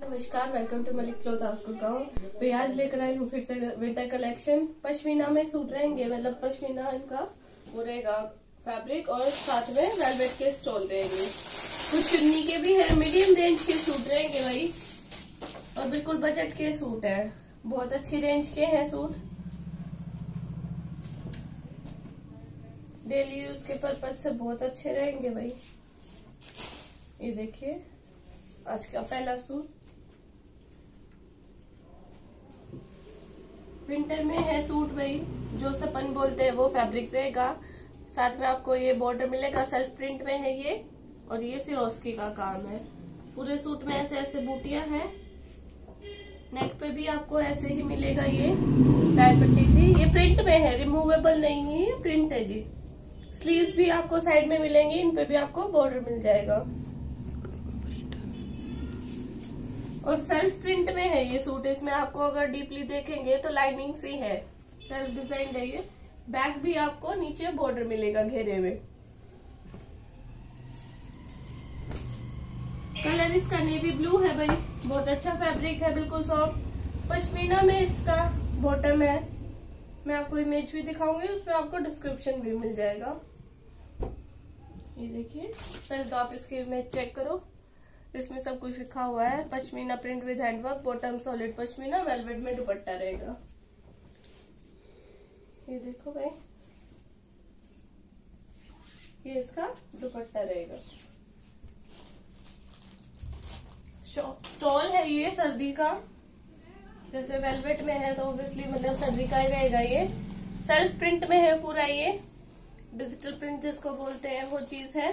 नमस्कार welcome to Malik cloth house Gurgaon तो आज लेकर आई हूँ फिर से विंटर कलेक्शन पश्मीना में सूट रहेंगे मतलब पश्मीना इनका वो रहेगा फैब्रिक और साथ में वेलवेट के स्टॉल रहेंगे। कुछ चुन्नी के भी है मीडियम रेंज के सूट रहेंगे भाई। और बिल्कुल बजट के सूट है। बहुत अच्छी रेंज के हैं सूट। डेली यूज़ के पर्पज से बहुत अच्छे रहेंगे भाई। ये देखिए, आज का पहला सूट। विंटर में है सूट भाई जो सपन बोलते हैं, वो फैब्रिक रहेगा। साथ में आपको ये बॉर्डर मिलेगा सेल्फ प्रिंट में है ये, और ये सिरोस्की का काम है। पूरे सूट में ऐसे ऐसे बूटियाँ हैं। नेक पे भी आपको ऐसे ही मिलेगा ये टाई पट्टी सी। ये प्रिंट में है रिमूवेबल नहीं है, ये प्रिंट है जी। स्लीव्स भी आपको साइड में मिलेंगे, इन पे भी आपको बॉर्डर मिल जाएगा। और सेल्फ प्रिंट में है ये सूट इसमें आपको अगर डीपली देखेंगे तो लाइनिंग सी है सेल्फ डिज़ाइन है ये। बैक भी आपको नीचे बॉर्डर मिलेगा घेरे में। कलर इसका नेवी ब्लू है भाई। बहुत अच्छा फैब्रिक है, बिल्कुल सॉफ्ट पश्मीना में इसका बॉटम है। मैं आपको इमेज भी दिखाऊँगी उसमें आपको डिस्क्रिप्शन भी मिल जाएगा। ये देखिए, पहले तो आप इसकी इमेज चेक करो। इसमें सब कुछ लिखा हुआ है। Pashmina print with handwork bottom solid pashmina velvet में दुपट्टा रहेगा। ये देखो भाई। ये इसका दुपट्टा रहेगा। स्टॉल है ये सर्दी का। जैसे वेलवेट में है तो ऑब्वियसली मतलब सर्दी का ही रहेगा ये। सेल्फ प्रिंट में है पूरा ये। डिजिटल प्रिंट जिसको बोलते हैं वो चीज़ है।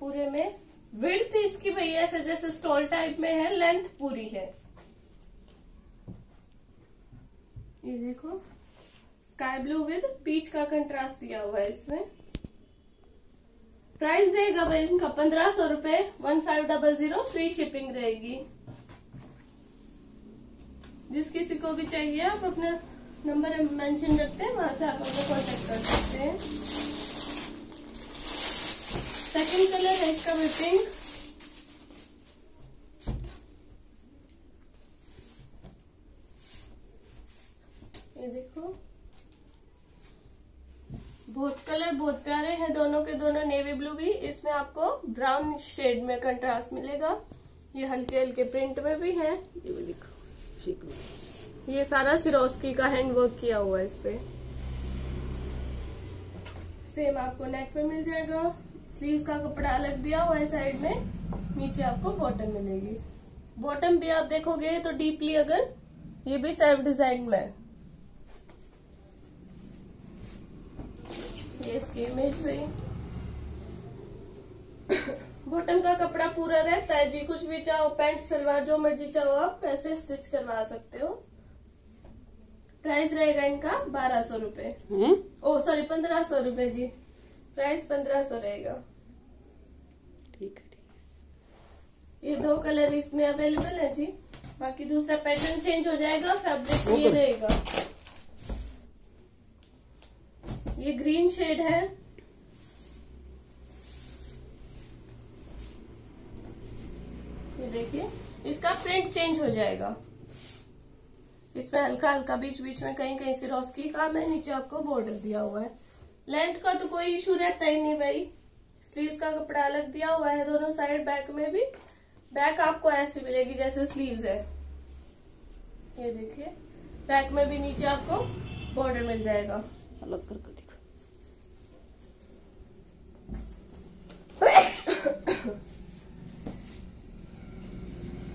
पूरे में। विड्थ इसकी भैया ऐसे जैसे स्टॉल टाइप में है लेंथ पूरी है। ये देखो स्काई ब्लू विद पीच का कंट्रास्ट दिया हुआ है इसमें। प्राइस रहेगा भाई इनका पंद्रह सौ रुपये one five double zero free shipping रहेगी। जिस किसी को भी चाहिए, आप अपना नंबर मेंशन रखते हैं, वहाँ से आप अपना कॉन्टेक्ट कर सकते हैं। सेकंड कलर है इसका भी पिंक ये देखो. बहुत कलर बहुत प्यारे हैं दोनों के दोनों नेवी ब्लू भी. इसमें आपको ब्राउन शेड में कंट्रास्ट मिलेगा. ये हल्के हल्के प्रिंट में भी है. ये भी दिखो ये सारा सिरोस्की का हैंड वर्क किया हुआ है इस पे. सेम आपको नेक पे मिल जाएगा. स्लीव्स का कपड़ा अलग दिया हुआ है साइड में नीचे आपको बॉटम मिलेगी। बॉटम भी आप देखोगे तो डीपली अगर ये भी सेल्फ डिज़ाइन में ये इसकी इमेज भी बॉटम का कपड़ा पूरा रहता है जी कुछ भी चाहो पैंट सलवार जो मर्ज़ी चाहो आप ऐसे स्टिच करवा सकते हो। प्राइस रहेगा इनका बारह सौ रुपये? ओ सॉरी पंद्रह सौ रुपये जी। प्राइस पंद्रह सौ रहेगा। ठीक है ठीक है। ये दो कलर इसमें अवेलेबल है जी। बाकी दूसरा पैटर्न चेंज हो जाएगा फैब्रिक ये रहेगा। ये ग्रीन शेड है। ये देखिए इसका प्रिंट चेंज हो जाएगा। इसमें हल्का हल्का बीच बीच में कहीं कहीं सिरोस्की का मैं नीचे आपको बॉर्डर दिया हुआ है। लेंथ का तो कोई इशू रहता ही नहीं भाई। स्लीव्स का कपड़ा अलग दिया हुआ है दोनों साइड बैक में भी। बैक आपको ऐसी मिलेगी जैसे स्लीव्स है। ये देखिए बैक में भी नीचे आपको बॉर्डर मिल जाएगा। अलग करके दिखो।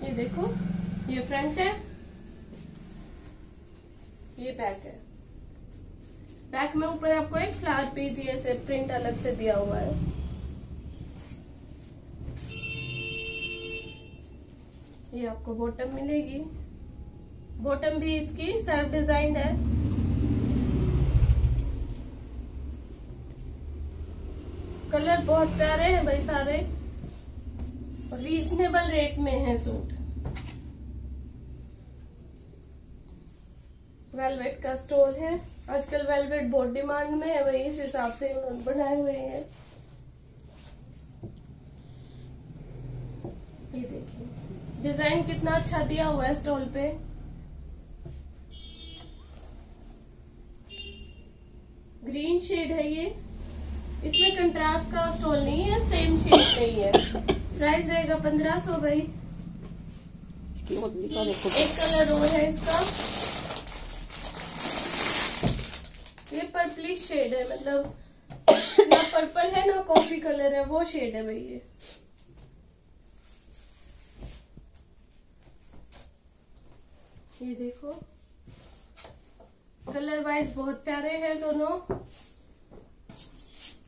ये देखो ये फ्रंट है। ये बैक है। बैक में ऊपर आपको एक फ्लावर पी दिए ऐसे प्रिंट अलग से दिया हुआ है। ये आपको बॉटम मिलेगी। बॉटम भी इसकी सेल्फ डिज़ाइन है। कलर बहुत प्यारे हैं भाई सारे। रीजनेबल रेट में है सूट वेलवेट का स्टोल है। आजकल वेलवेट बहुत डिमांड में है वही इस हिसाब से उन्होंने बनाए हुए हैं। ये देखिए। डिज़ाइन कितना अच्छा दिया हुआ है स्टॉल पे। ग्रीन शेड है ये। इसमें कंट्रास्ट का स्टॉल नहीं है सेम शेड नहीं है प्राइस रहेगा पंद्रह सौ भाई। एक कलर और है इसका ये पर्पलिश शेड है मतलब ना पर्पल है, ना कॉफ़ी कलर है, वो शेड है भाई ये। ये देखो। कलर वाइज बहुत प्यारे हैं दोनों।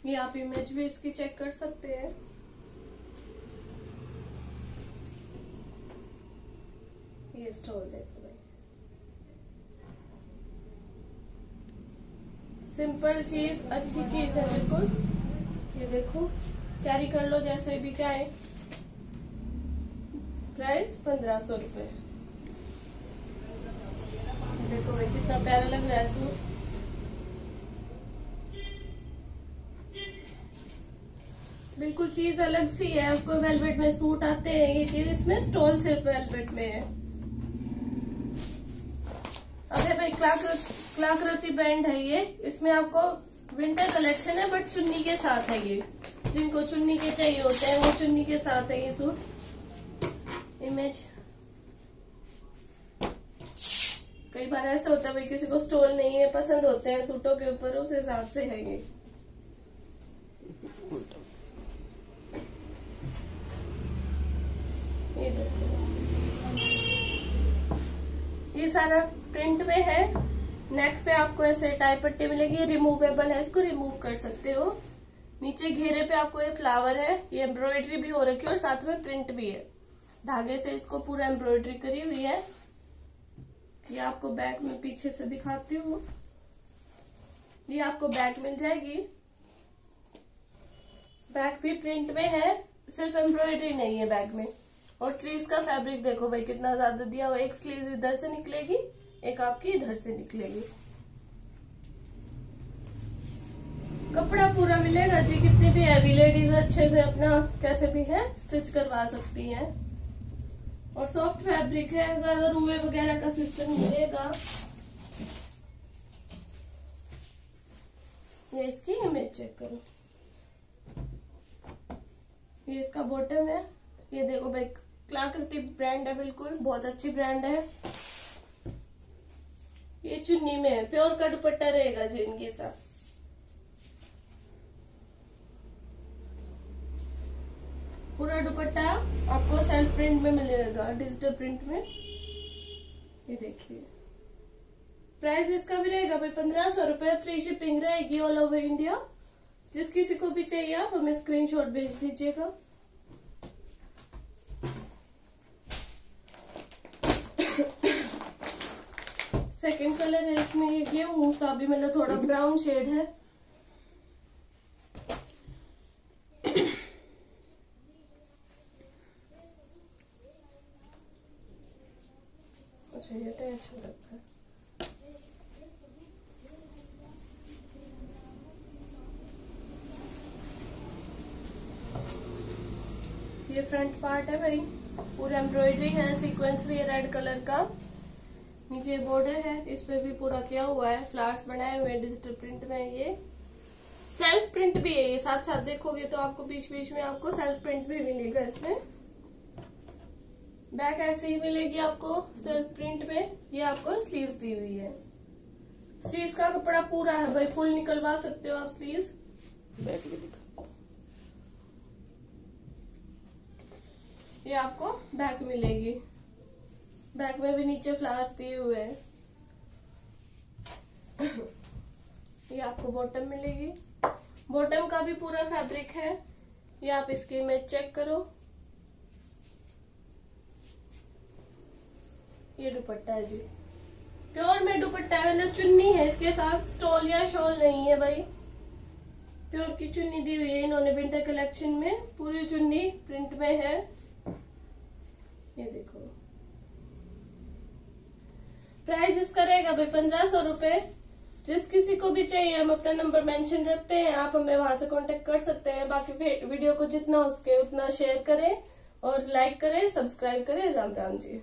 ये आप इमेज भी इसकी चेक कर सकते हैं। ये स्टोर देखो भाई सिंपल चीज़, अच्छी चीज़ है, बिल्कुल। ये देखो कैरी कर लो जैसे भी चाहे। प्राइस पंद्रह सौ रुपये देखो भाई, कितना प्यारा लग रहा है सूट बिल्कुल चीज़ अलग सी है आपको वेलवेट में सूट आते हैं, ये चीज़ इसमें स्टोल सिर्फ़ वेलवेट में है अबे भाई क्लाकृति ब्रांड है ये। इसमें आपको विंटर कलेक्शन है बट चुन्नी के साथ है ये। जिनको चुन्नी के चाहिए होते हैं, वो चुन्नी के साथ है ये सूट। इमेज कई बार ऐसा होता है भाई, किसी को स्टोल नहीं है, पसंद होते हैं सूटों के ऊपर, उस हिसाब से है ये। ये सारा प्रिंट में है। नेक पे आपको ऐसे टाई पट्टी मिलेगी रिमूवेबल है, इसको रिमूव कर सकते हो। नीचे घेरे पे आपको ये फ्लावर है, ये एम्ब्रॉयडरी भी हो रखी है और साथ में प्रिंट भी है। धागे से इसको पूरा एम्ब्रॉयडरी करी हुई है। ये आपको बैक में पीछे से दिखाती हूँ। ये आपको बैक मिल जाएगी। बैक भी प्रिंट में है, सिर्फ़ एम्ब्रॉयडरी नहीं है बैग में। और स्लीव्स का फैब्रिक देखो भाई, कितना ज़्यादा दिया हुआ एक स्लीव इधर से निकलेगी, एक आपकी इधर से निकलेगी। कपड़ा पूरा मिलेगा जी, कितनी भी हैवी लेडीज़ अच्छे से अपना कैसे भी है स्टिच करवा सकती हैं। और सॉफ्ट फैब्रिक है, ज़्यादा रूए वगैरह का सिस्टम मिलेगा। ये इसकी इमेज चेक करो। ये इसका बॉटम है। ये देखो भाई कलाकृति ब्रांड है बिल्कुल, बहुत अच्छी ब्रांड है। ये चुन्नी में है प्योर का दुपट्टा रहेगा जी इनके साथ। पूरा दुपट्टा आपको सेल्फ प्रिंट में मिलेगा डिजिटल प्रिंट में। ये देखिए। प्राइस इसका भी रहेगा भाई पंद्रह सौ रुपये फ्री शिपिंग रहेगी ऑल ओवर इंडिया जिस किसी को भी चाहिए आप हमें स्क्रीनशॉट भेज दीजिएगा। सेकंड कलर है इसमें ये गेहूँ सा भी मतलब थोड़ा ब्राउन शेड है। अच्छा ये तो अच्छा लगता है। ये फ्रंट पार्ट है भाई। पूरा एम्ब्रॉयडरी है सीक्वेंस भी है रेड कलर का। नीचे बॉर्डर है इस पे भी पूरा किया हुआ है फ्लावर्स बनाए हुए हैं डिजिटल प्रिंट में ये। सेल्फ प्रिंट भी है ये साथ साथ देखोगे तो आपको बीच बीच में आपको सेल्फ प्रिंट भी मिलेगा इसमें। बैक ऐसे ही मिलेगी आपको सेल्फ प्रिंट में ये आपको स्लीव्स दी हुई है। स्लीव्स का कपड़ा पूरा है भाई फुल निकलवा सकते हो आप स्लीव्स बैक ये आपको बैक मिलेगी। बैक में भी नीचे फ्लावर्स दिए हुए हैं। ये आपको बॉटम मिलेगी। बॉटम का भी पूरा फैब्रिक है। ये आप इसकी इमेज चेक करो। ये दुपट्टा है जी। प्योर में दुपट्टा है मतलब चुन्नी है। इसके साथ स्टॉल या शॉल नहीं है भाई। प्योर की चुन्नी दी हुई है। इन्होंने विंटर कलेक्शन में पूरी चुन्नी प्रिंट में है ये देखो प्राइस इसका रहेगा भाई पंद्रह सौ रुपये जिस किसी को भी चाहिए, हम अपना नंबर मेंशन रखते हैं। आप हमें वहाँ से कांटेक्ट कर सकते हैं। बाकी वीडियो को जितना उसके, उतना शेयर करें और लाइक करें सब्सक्राइब करें। राम राम जी।